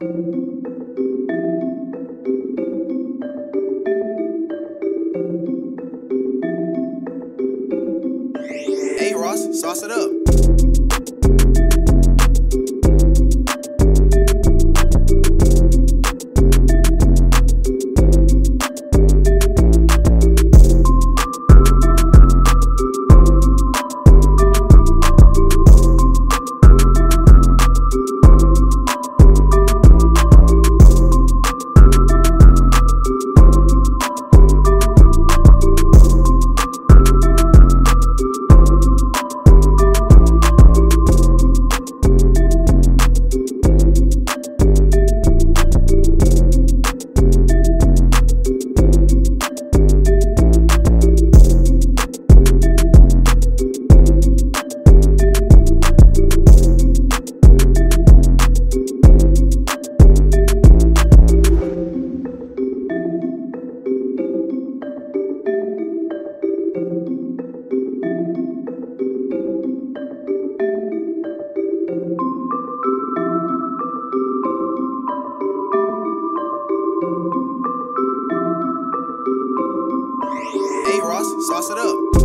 Hey Ross, sauce it up. Hey Ross, sauce it up.